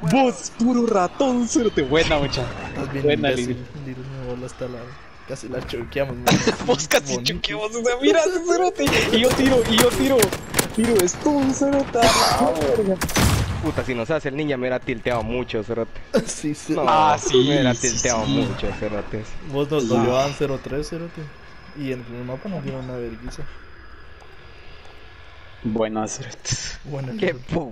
Vos, puro ratón, cerote. Buena, mucha. Buena, imbécil. Liro me voló hasta la... Casi la choqueamos. Vos casi choqueamos, o sea, mira, cerote. Y yo tiro, y yo tiro. Tiro esto, cerote. Ah, ah, a. Puta, si nos hace el ninja me hubiera tilteado mucho, cerote. Sí, sí. No, Ah, sí, Me hubiera tilteado mucho, cerotes. Vos nos No. dolió a 0-3, cerote. Y en el mapa nos dieron una vergüenza. Buena, cerote. Bueno, Qué puta.